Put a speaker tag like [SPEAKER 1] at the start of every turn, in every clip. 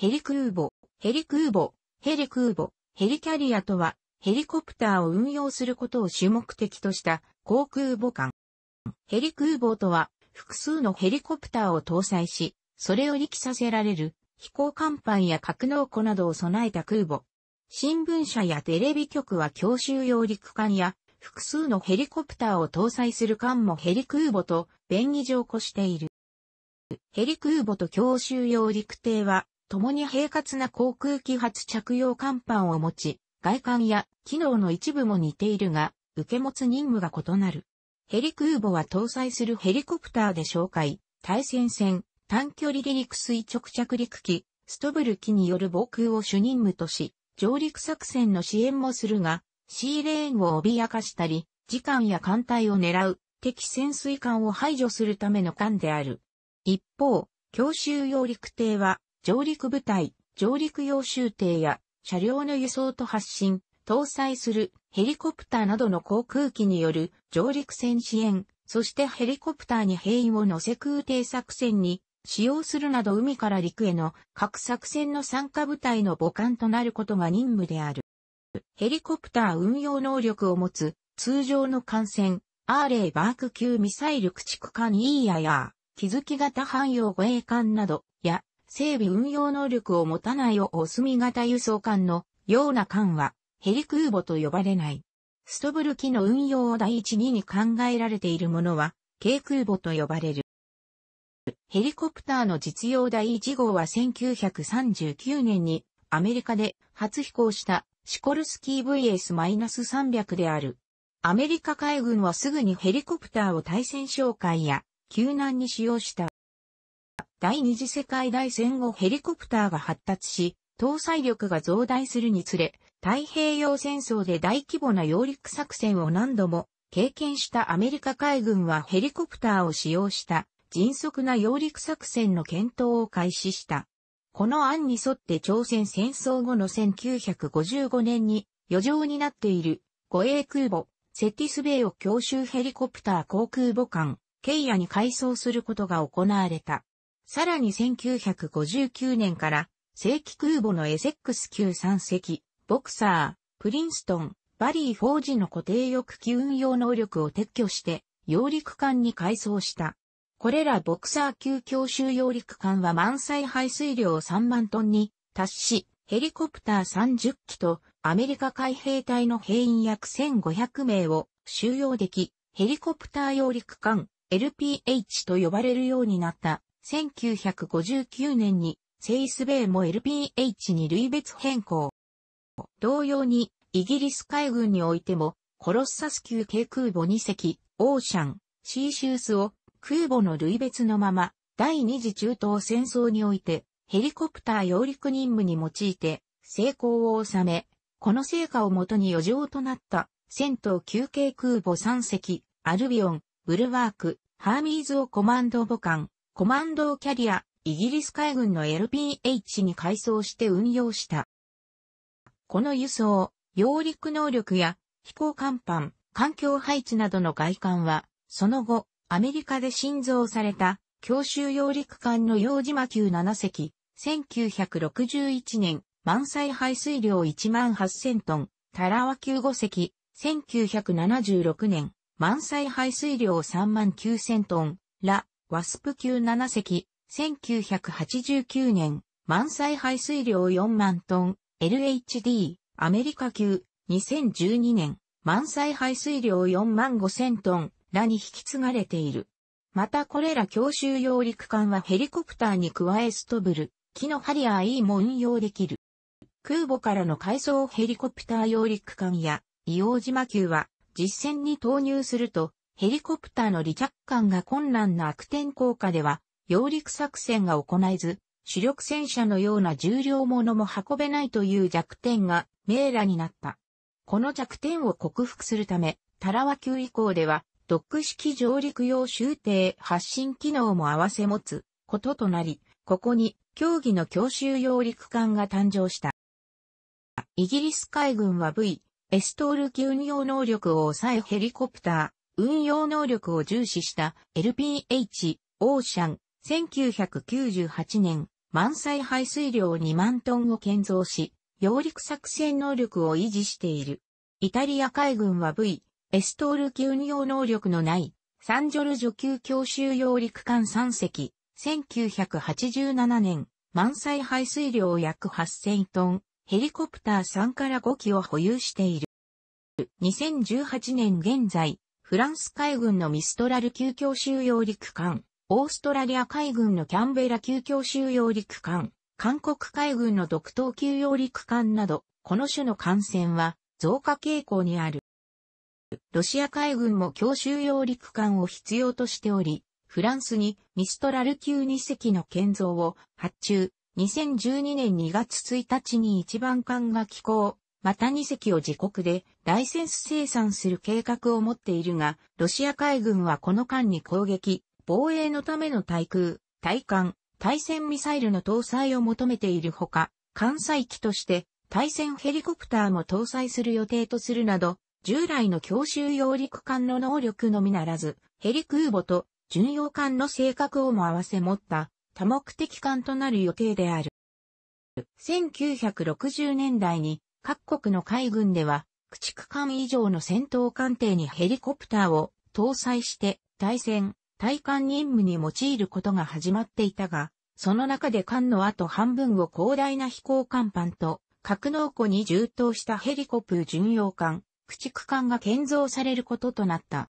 [SPEAKER 1] ヘリ空母、ヘリ空母、ヘリ空母、ヘリキャリアとは、ヘリコプターを運用することを主目的とした航空母艦。ヘリ空母とは、複数のヘリコプターを搭載し、それを力させられる飛行甲板や格納庫などを備えた空母。新聞社やテレビ局は強襲揚陸艦や複数のヘリコプターを搭載する艦もヘリ空母と便宜上化している。ヘリ空母と強襲揚陸艇は、共に平滑な航空機発着用甲板を持ち、外観や機能の一部も似ているが、受け持つ任務が異なる。ヘリ空母は搭載するヘリコプターで紹介、対戦戦、短距離離陸垂直着陸機、ストブル機による防空を主任務とし、上陸作戦の支援もするが、シーレーンを脅かしたり、時間や艦隊を狙う、敵潜水艦を排除するための艦である。一方、強襲揚陸艇は、上陸部隊、上陸用舟艇や、車両の輸送と発進、搭載するヘリコプターなどの航空機による上陸戦支援、そしてヘリコプターに兵員を乗せ空挺作戦に使用するなど海から陸への各作戦の参加部隊の母艦となることが任務である。ヘリコプター運用能力を持つ通常の艦船、アーレイバーク級ミサイル駆逐艦イーヤや、気づき型汎用護衛艦など、や、整備運用能力を持たないお墨型輸送艦のような艦は、ヘリ空母と呼ばれない。ストブル機の運用を第一義に考えられているものは、軽空母と呼ばれる。ヘリコプターの実用第1号は1939年にアメリカで初飛行したシコルスキー VS-300 である。アメリカ海軍はすぐにヘリコプターを対戦哨戒や救難に使用した。第二次世界大戦後ヘリコプターが発達し、搭載力が増大するにつれ、太平洋戦争で大規模な揚陸作戦を何度も経験したアメリカ海軍はヘリコプターを使用した迅速な揚陸作戦の検討を開始した。この案に沿って朝鮮戦争後の1955年に余剰になっている護衛空母セティスベイを強襲ヘリコプター航空母艦ケイヤに改装することが行われた。さらに1959年から正規空母のエセックス級3隻、ボクサー、プリンストン、バリー・フォージの固定翼機運用能力を撤去して揚陸艦に改装した。これらボクサー級強襲揚陸艦は満載排水量3万トンに達し、ヘリコプター30機とアメリカ海兵隊の兵員約1500名を収容でき、ヘリコプター揚陸艦 LPH と呼ばれるようになった1959年にセイスベイも LPH に類別変更。同様にイギリス海軍においてもコロッサス級軽空母2隻、オーシャン、シーシュースを空母の類別のまま、第二次中東戦争において、ヘリコプター揚陸任務に用いて、成功を収め、この成果をもとに余剰となった、戦闘休憩空母3隻、アルビオン、ブルワーク、ハーミーズをコマンド母艦、コマンドキャリア、イギリス海軍の LPH に改装して運用した。この輸送、揚陸能力や飛行甲板、環境配置などの外観は、その後、アメリカで新造された、強襲揚陸艦の洋島級7隻、1961年、満載排水量18000トン、タラワ級5隻、1976年、満載排水量39000トン、ラ、ワスプ級7隻、1989年、満載排水量4万トン、LHD、アメリカ級、2012年、満載排水量4万5000トン、らに引き継がれている。またこれら強襲揚陸艦はヘリコプターに加えストブル、機のハリアー E も運用できる。空母からの改装ヘリコプター揚陸艦や硫黄島級は実戦に投入するとヘリコプターの離着艦が困難な悪天候下では揚陸作戦が行えず主力戦車のような重量物も運べないという弱点が明らになった。この弱点を克服するため、タラワ級以降ではドック式上陸用終艇発進機能も合わせ持つこととなり、ここに競技の強襲揚陸艦が誕生した。イギリス海軍は V、エストール機運用能力を抑えヘリコプター、運用能力を重視した LPH、オーシャン、1998年、満載排水量2万トンを建造し、揚陸作戦能力を維持している。イタリア海軍は V、エストール級運用能力のない、サンジョルジョ級強襲揚陸艦3隻、1987年、満載排水量約8000トン、ヘリコプター3から5機を保有している。2018年現在、フランス海軍のミストラル級強襲揚陸艦、オーストラリア海軍のキャンベラ級強襲揚陸艦、韓国海軍の独島級揚陸艦など、この種の艦船は増加傾向にある。ロシア海軍も強襲揚陸艦を必要としており、フランスにミストラル級2隻の建造を発注、2012年2月1日に一番艦が寄港、また2隻を自国でライセンス生産する計画を持っているが、ロシア海軍はこの間に攻撃、防衛のための対空、対艦、対戦ミサイルの搭載を求めているほか、艦載機として対戦ヘリコプターも搭載する予定とするなど、従来の強襲揚陸艦の能力のみならず、ヘリ空母と巡洋艦の性格をも合わせ持った多目的艦となる予定である。1960年代に各国の海軍では駆逐艦以上の戦闘艦艇にヘリコプターを搭載して対戦、対艦任務に用いることが始まっていたが、その中で艦の後半分を広大な飛行甲板と格納庫に充当したヘリコプー巡洋艦、駆逐艦が建造されることとなった。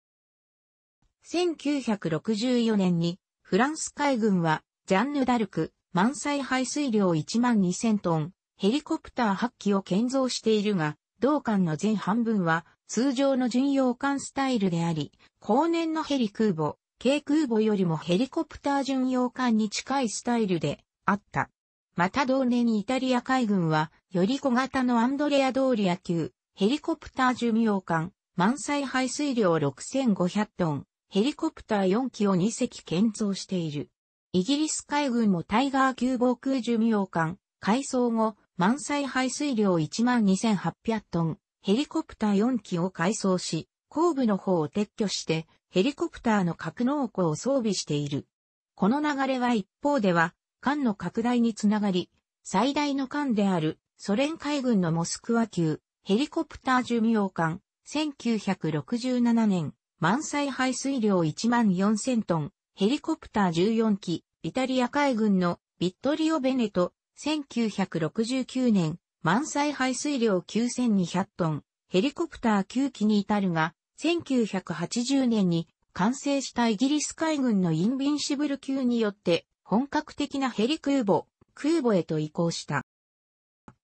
[SPEAKER 1] 1964年にフランス海軍はジャンヌ・ダルク満載排水量1万2000トンヘリコプター8機を建造しているが、同艦の全半分は通常の巡洋艦スタイルであり、後年のヘリ空母、軽空母よりもヘリコプター巡洋艦に近いスタイルであった。また同年にイタリア海軍は、より小型のアンドレア・ドーリア級、ヘリコプター巡洋艦、満載排水量6500トン、ヘリコプター4機を2隻建造している。イギリス海軍もタイガー級防空寿命艦、改装後、満載排水量12,800トン、ヘリコプター4機を改装し、後部の方を撤去して、ヘリコプターの格納庫を装備している。この流れは一方では、艦の拡大につながり、最大の艦であるソ連海軍のモスクワ級ヘリコプター寿命艦1967年満載排水量14,000トン、ヘリコプター14機、イタリア海軍のビットリオ・ベネト、1969年、満載排水量9200トン、ヘリコプター9機に至るが、1980年に完成したイギリス海軍のインビンシブル級によって本格的なヘリ空母、空母へと移行した。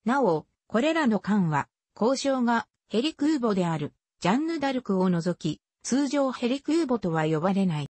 [SPEAKER 1] なお、これらの艦は、交渉がヘリ空母であるジャンヌ・ダルクを除き、通常ヘリ空母とは呼ばれない。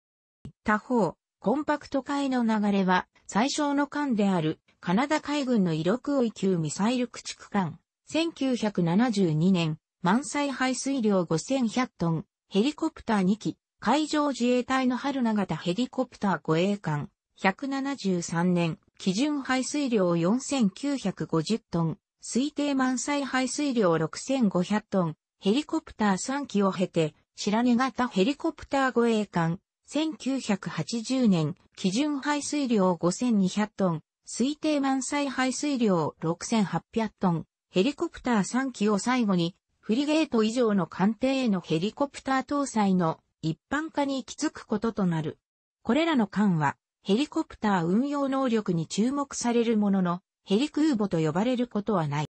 [SPEAKER 1] 他方、コンパクト海の流れは、最小の艦である、カナダ海軍のイロクオイ級ミサイル駆逐艦、1972年、満載排水量5100トン、ヘリコプター2機、海上自衛隊の春長型ヘリコプター護衛艦、173年、基準排水量4950トン、推定満載排水量6500トン、ヘリコプター3機を経て、白根型ヘリコプター護衛艦、1980年、基準排水量5200トン、推定満載排水量6800トン、ヘリコプター3機を最後に、フリゲート以上の艦艇へのヘリコプター搭載の一般化に行き着くこととなる。これらの艦は、ヘリコプター運用能力に注目されるものの、ヘリ空母と呼ばれることはない。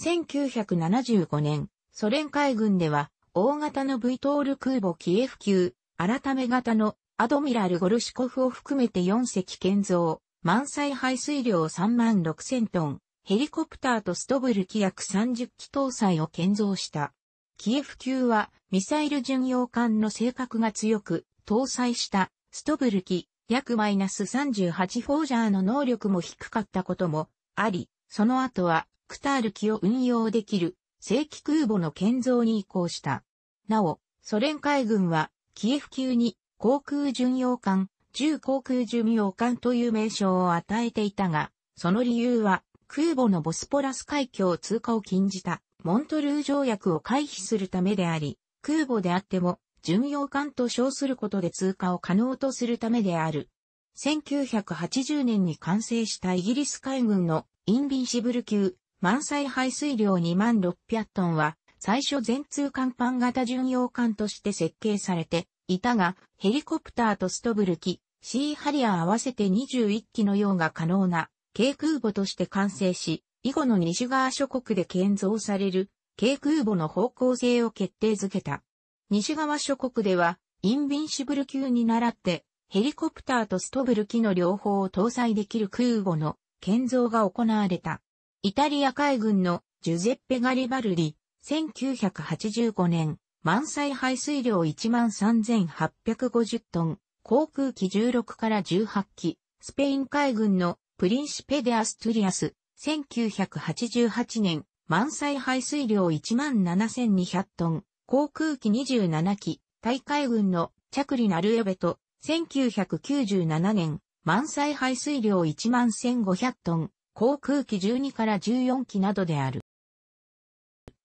[SPEAKER 1] 1975年、ソ連海軍では、大型の V トール空母キエフ級、改め型のアドミラル・ゴルシコフを含めて4隻建造、満載排水量3万6000トン、ヘリコプターとストブル機約30機搭載を建造した。キエフ級はミサイル巡洋艦の性格が強く、搭載したストブル機約マイナス38フォージャーの能力も低かったこともあり、その後はクタール機を運用できる正規空母の建造に移行した。なお、ソ連海軍は、キエフ級に航空巡洋艦、重航空巡洋艦という名称を与えていたが、その理由は、空母のボスポラス海峡通過を禁じた、モントルー条約を回避するためであり、空母であっても、巡洋艦と称することで通過を可能とするためである。1980年に完成したイギリス海軍のインビンシブル級満載排水量2万600トンは最初全通甲板型巡洋艦として設計されていたがヘリコプターとストブル機、シーハリア合わせて21機の用が可能な軽空母として完成し、以後の西側諸国で建造される軽空母の方向性を決定づけた。西側諸国ではインビンシブル級に倣ってヘリコプターと STOVL 機の両方を搭載できる空母の建造が行われた。イタリア海軍のジュゼッペ・ガリバルディ、1985年、満載排水量13,850トン、航空機16から18機、スペイン海軍のプリンシペ・デ・アストゥリアス、1988年、満載排水量17,200トン、航空機27機、タイ海軍のチャクリ・ナルエベト、1997年、満載排水量11,500トン、航空機12から14機などである。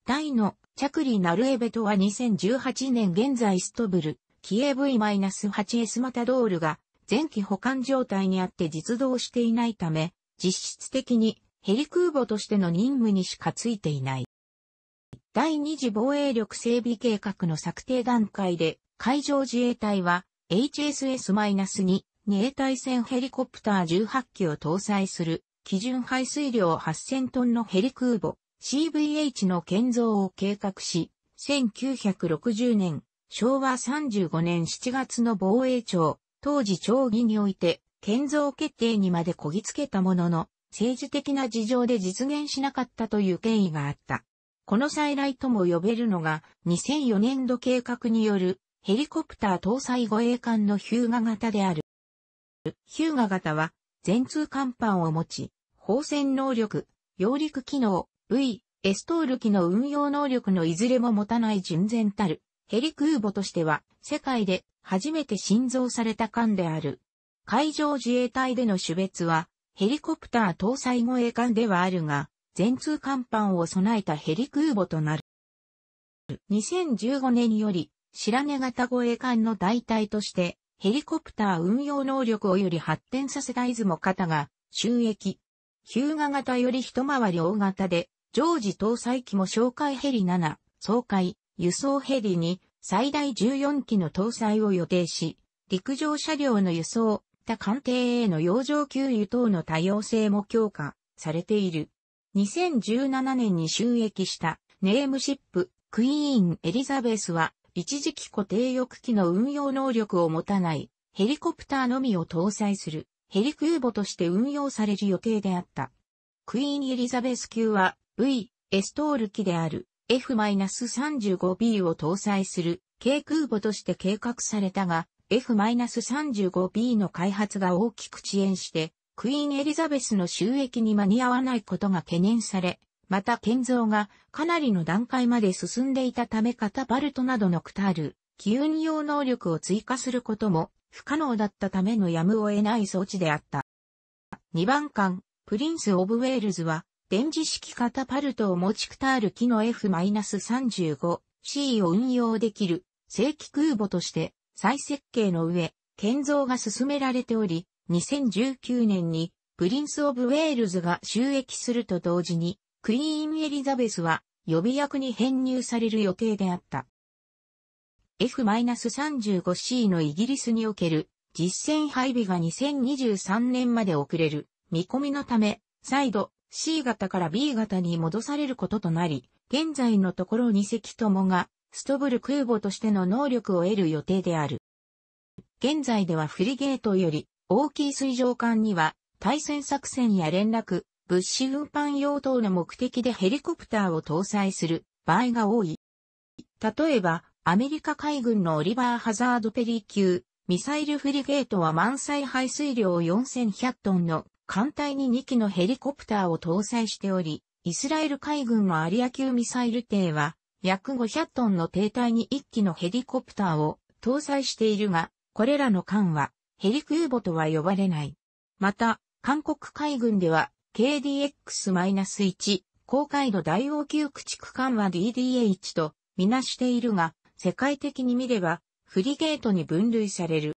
[SPEAKER 1] 大のチャクリ・ナルエベトは2018年現在ストブル、キエ V-8S マタドールが前期保管状態にあって実動していないため、実質的にヘリ空母としての任務にしかついていない。第二次防衛力整備計画の策定段階で海上自衛隊は HSS-2 に衛隊戦ヘリコプター18機を搭載する基準排水量8000トンのヘリ空母 CVH の建造を計画し、1960年、昭和35年7月の防衛庁、当時町議において、建造決定にまでこぎつけたものの、政治的な事情で実現しなかったという経緯があった。この再来とも呼べるのが、2004年度計画によるヘリコプター搭載護衛艦のヒューガ型である。ヒューガ型は、全通甲板を持ち、放線能力、揚陸機能、V、エストール機の運用能力のいずれも持たない純然たる、ヘリ空母としては、世界で初めて新造された艦である。海上自衛隊での種別は、ヘリコプター搭載護衛艦ではあるが、全通甲板を備えたヘリ空母となる。2015年より、白根型護衛艦の代替として、ヘリコプター運用能力をより発展させた出雲型が、収益。ヒューガ型より一回り大型で、常時搭載機も哨戒ヘリ7、総会、輸送ヘリに最大14機の搭載を予定し、陸上車両の輸送、他艦艇への洋上給油等の多様性も強化されている。2017年に収益したネームシップクイーンエリザベスは一時期固定翼機の運用能力を持たないヘリコプターのみを搭載するヘリ空母として運用される予定であった。クイーンエリザベス級は V、エストール機である F-35B を搭載する軽空母として計画されたが F-35B の開発が大きく遅延してクイーンエリザベスの収益に間に合わないことが懸念され、また建造がかなりの段階まで進んでいたためカタパルトなどのクタール、機運用能力を追加することも不可能だったためのやむを得ない装置であった。2番艦、プリンス・オブ・ウェールズは、電磁式カタパルトを持ち CTOL機の F-35C を運用できる正規空母として再設計の上、建造が進められており、2019年にプリンス・オブ・ウェールズが就役すると同時にクイーン・エリザベスは予備役に編入される予定であった。F-35C のイギリスにおける実戦配備が2023年まで遅れる見込みのため、再度 C 型から B 型に戻されることとなり、現在のところ2隻ともが STOVL空母としての能力を得る予定である。現在ではフリゲートより大きい水上艦には対戦作戦や連絡、物資運搬用等の目的でヘリコプターを搭載する場合が多い。例えば、アメリカ海軍のオリバー・ハザード・ペリー級、ミサイルフリゲートは満載排水量4100トンの艦隊に2機のヘリコプターを搭載しており、イスラエル海軍のアリア級ミサイル艇は約500トンの艇体に1機のヘリコプターを搭載しているが、これらの艦はヘリ空母とは呼ばれない。また、韓国海軍では KDX-1、公海度大王級駆逐艦は DDH とみなしているが、世界的に見れば、フリゲートに分類される。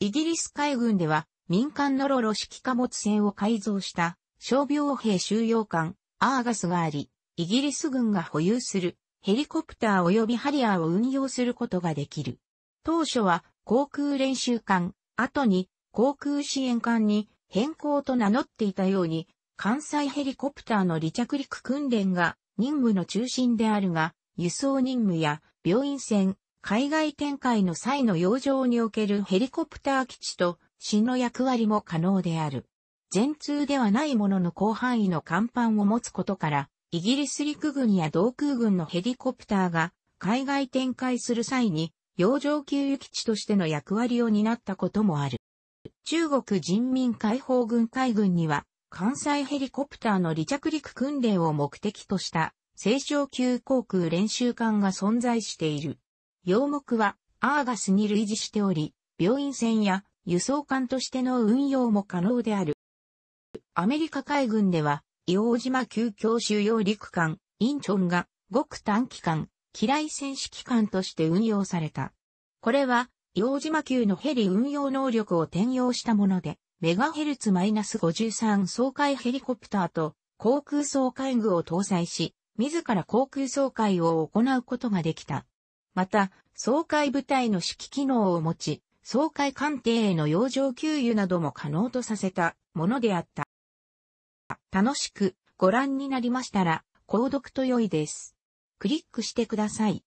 [SPEAKER 1] イギリス海軍では民間のロロ式貨物船を改造した傷病兵収容艦アーガスがあり、イギリス軍が保有するヘリコプター及びハリアーを運用することができる。当初は航空練習艦、後に航空支援艦に変更と名乗っていたように、関西ヘリコプターの離着陸訓練が任務の中心であるが、輸送任務や病院船、海外展開の際の洋上におけるヘリコプター基地と死の役割も可能である。全通ではないものの広範囲の甲板を持つことから、イギリス陸軍や同空軍のヘリコプターが海外展開する際に、洋上給油基地としての役割を担ったこともある。中国人民解放軍海軍には、関西ヘリコプターの離着陸訓練を目的とした清少級航空練習艦が存在している。用目はアーガスに類似しており、病院船や輸送艦としての運用も可能である。アメリカ海軍では、硫黄島級教収容陸艦、インチョンが、極短期間、機雷戦士機関として運用された。これは、硫黄島級のヘリ運用能力を転用したもので、メガヘルツ -53 総海ヘリコプターと航空総海具を搭載し、自ら航空総会を行うことができた。また、総海部隊の指揮機能を持ち、総海艦艇への洋上給油なども可能とさせたものであった。楽しくご覧になりましたら、購読と良いです。クリックしてください。